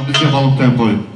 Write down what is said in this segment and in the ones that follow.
Müzik yapalım tempoyu.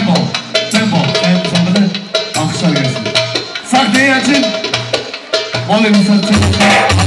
Tempo, tempo. En sonunda alkışlar gelsin. Sahneye açın. Molly Musatçı.